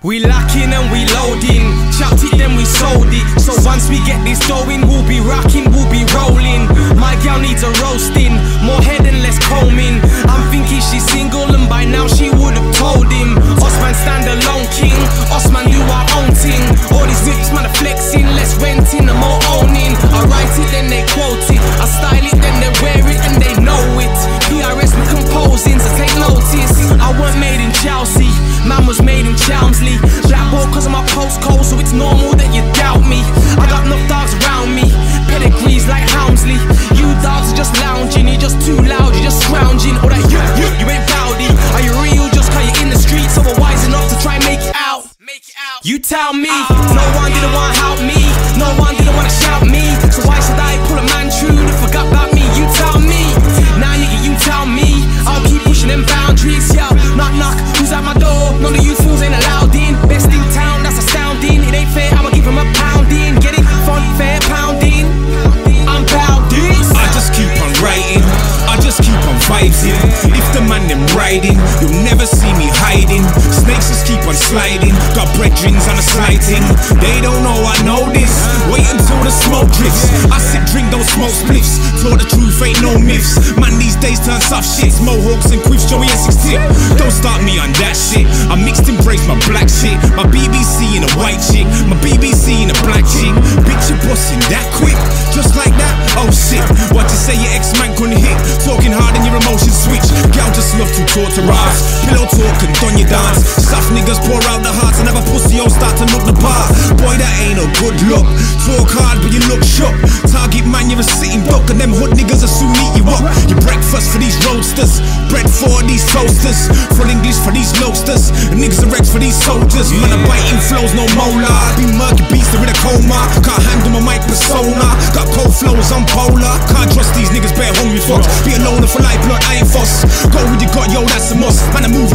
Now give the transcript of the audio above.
We lacking and we loading, chopped it then we sold it. So once we get this going, we'll be rocking, we'll be rolling. My gal needs a roasting, more head and less combing. I'm thinking she's single and by now she would've told him. Osman stand alone king, Osman do our own thing. All these whips man are flexing, less renting and more owning. I write it then they quote it, I style it then they wear it and they know it. PRS we composing, so take notice. I weren't made in Chelsea, man was made in Chelmsley. Tell me, no Just keep on sliding, got brethrens on the sliding. They don't know I know this. Wait until the smoke drifts. I sit, drink those smoke spliffs. Told the truth, ain't no myths. Man, these days turn soft shits. Mohawks and quiffs, Joey Essex tip. Don't start me on that shit. I mixed and embrace my black shit. My BBC in a white chick. My BBC say your ex-man couldn't hit? Talking hard and your emotions switch. Girl just love to talk to rise. Pillow talk and done your dance. Soft niggas pour out the hearts and have a pussy all start to look the part. Boy, that ain't a good look. Talk hard, but you look shook. Target man, you're a sitting duck, and them hood niggas will soon eat you up. Your breakfast for these roadsters bread for these toasters, full English for these loasters, niggas are Rex for these soldiers. Man, I'm biting flows, no molar. Be murky beast in a coma. Can't handle my mic persona. Got cold flows, I'm polar. Can't trust hungry fucks. Be alone for life, blood, I ain't fuss. Go with your gut, yo, that's a must. Man, I be trust.